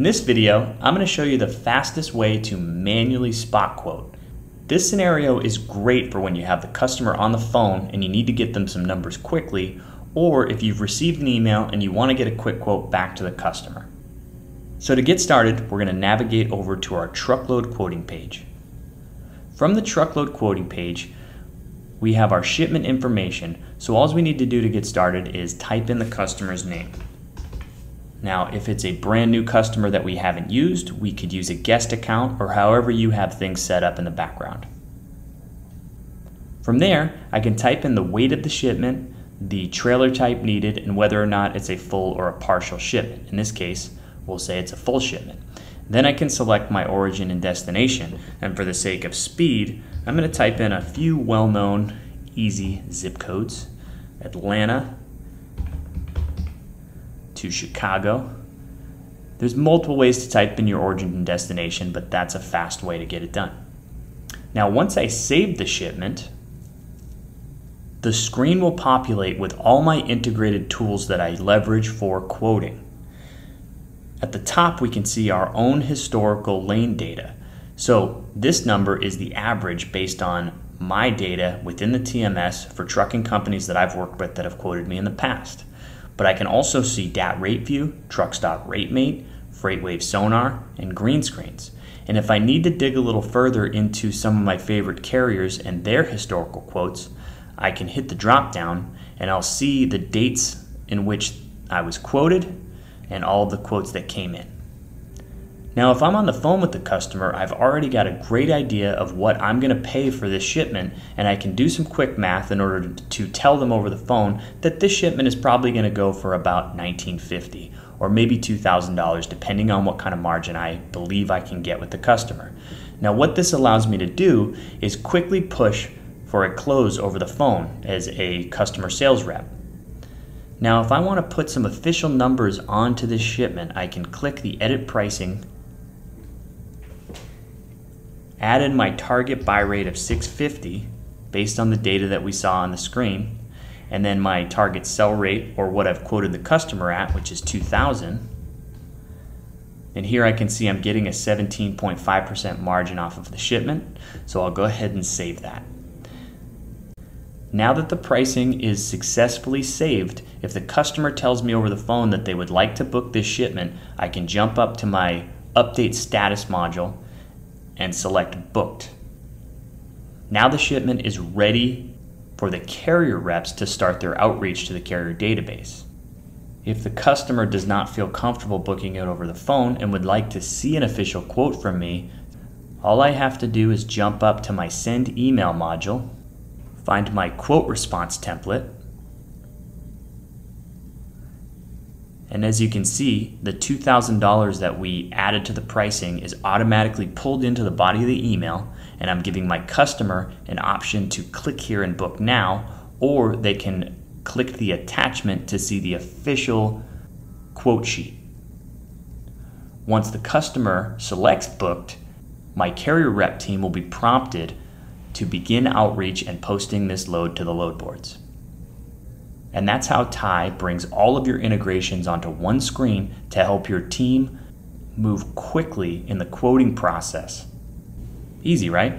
In this video, I'm going to show you the fastest way to manually spot quote. This scenario is great for when you have the customer on the phone and you need to get them some numbers quickly, or if you've received an email and you want to get a quick quote back to the customer. So to get started, we're going to navigate over to our truckload quoting page. From the truckload quoting page, we have our shipment information, so all we need to do to get started is type in the customer's name. Now, if it's a brand new customer that we haven't used, we could use a guest account or however you have things set up in the background. From there, I can type in the weight of the shipment, the trailer type needed, and whether or not it's a full or a partial shipment. In this case, we'll say it's a full shipment. Then I can select my origin and destination, and for the sake of speed, I'm going to type in a few well-known, easy zip codes. Atlanta, to Chicago. There's multiple ways to type in your origin and destination, but that's a fast way to get it done. Now, once I save the shipment, the screen will populate with all my integrated tools that I leverage for quoting. At the top, we can see our own historical lane data. So this number is the average based on my data within the TMS for trucking companies that I've worked with that have quoted me in the past but I can also see DAT Rate View, Truckstop Rate Mate, FreightWave Sonar, and Greenscreens. And if I need to dig a little further into some of my favorite carriers and their historical quotes, I can hit the drop down and I'll see the dates in which I was quoted and all the quotes that came in. Now, if I'm on the phone with the customer, I've already got a great idea of what I'm going to pay for this shipment, and I can do some quick math in order to tell them over the phone that this shipment is probably going to go for about 1950 or maybe $2,000 depending on what kind of margin I believe I can get with the customer. Now, what this allows me to do is quickly push for a close over the phone as a customer sales rep. Now, if I want to put some official numbers onto this shipment, I can click the Edit Pricing add in my target buy rate of 650 based on the data that we saw on the screen, and then my target sell rate or what I've quoted the customer at, which is 2000. And here I can see I'm getting a 17.5% margin off of the shipment, so I'll go ahead and save that. Now that the pricing is successfully saved, if the customer tells me over the phone that they would like to book this shipment, I can jump up to my update status module and select Booked. Now the shipment is ready for the carrier reps to start their outreach to the carrier database. If the customer does not feel comfortable booking it over the phone and would like to see an official quote from me, all I have to do is jump up to my Send Email module, find my quote response template, And as you can see, the $2,000 that we added to the pricing is automatically pulled into the body of the email, and I'm giving my customer an option to click here and book now, or they can click the attachment to see the official quote sheet. Once the customer selects booked, my carrier rep team will be prompted to begin outreach and posting this load to the load boards. And that's how Tai brings all of your integrations onto one screen to help your team move quickly in the quoting process. Easy, right?